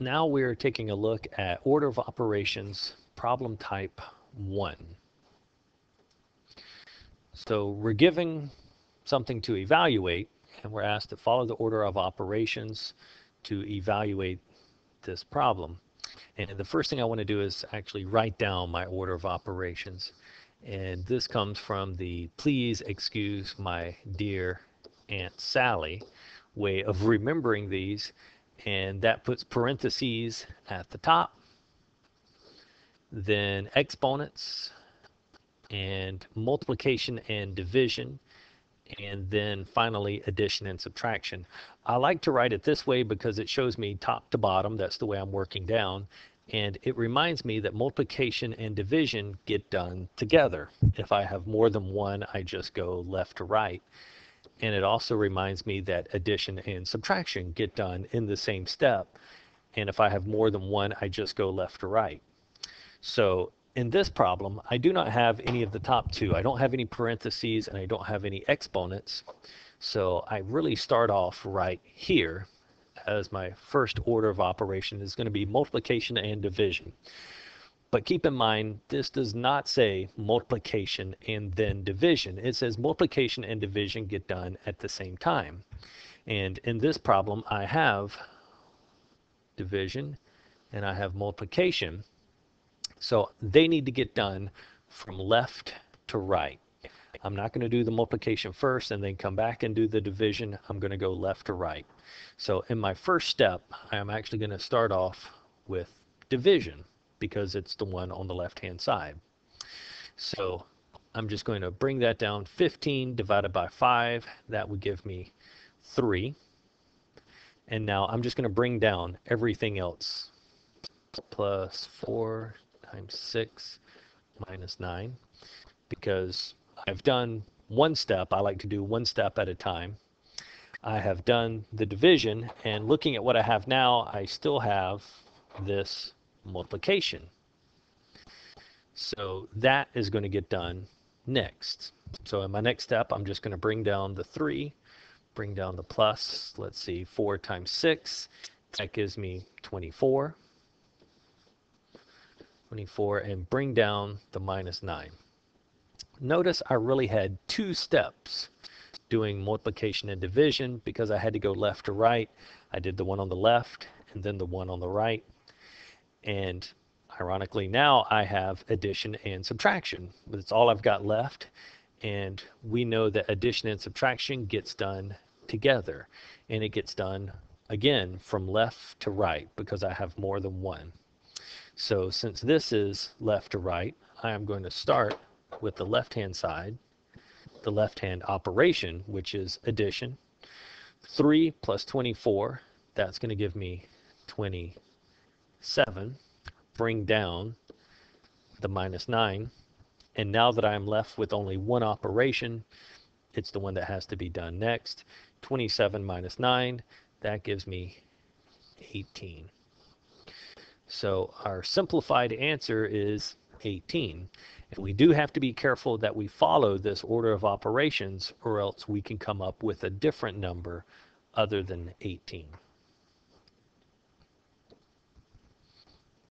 Now we're taking a look at order of operations problem type 1. So we're giving something to evaluate and we're asked to follow the order of operations to evaluate this problem. And the first thing I want to do is actually write down my order of operations. And this comes from the please excuse my dear Aunt Sally way of remembering these and that puts parentheses at the top then exponents and multiplication and division and then finally addition and subtraction. I like to write it this way because it shows me top to bottom. That's the way I'm working down. And it reminds me that multiplication and division get done together. If I have more than one, I just go left to right. And it also reminds me that addition and subtraction get done in the same step. And if I have more than one, I just go left to right. So in this problem, I do not have any of the top two. I don't have any parentheses and I don't have any exponents. So I really start off right here as my first order of operation is going to be multiplication and division. But keep in mind, this does not say multiplication and then division. It says multiplication and division get done at the same time. And in this problem, I have division and I have multiplication. So they need to get done from left to right. I'm not going to do the multiplication first and then come back and do the division. I'm going to go left to right. So in my first step, I'm actually going to start off with division because it's the one on the left hand side. So I'm just going to bring that down 15 divided by 5 that would give me 3 and now I'm just going to bring down everything else. Plus 4 times 6 minus 9 because I've done one step. I like to do one step at a time. I have done the division and looking at what I have now I still have this multiplication. So that is going to get done next. So in my next step, I'm just going to bring down the 3, bring down the plus, let's see, 4 times 6. That gives me 24. 24 and bring down the minus 9. Notice I really had two steps doing multiplication and division because I had to go left to right. I did the one on the left and then the one on the right. And ironically, now I have addition and subtraction. That's all I've got left. And we know that addition and subtraction gets done together. And it gets done, again, from left to right because I have more than one. So since this is left to right, I am going to start with the left-hand side, the left-hand operation, which is addition. 3 plus 24, that's going to give me 20 7, bring down the minus 9. And now that I'm left with only one operation, it's the one that has to be done next. 27 minus 9, that gives me 18. So our simplified answer is 18. And we do have to be careful that we follow this order of operations or else we can come up with a different number other than 18.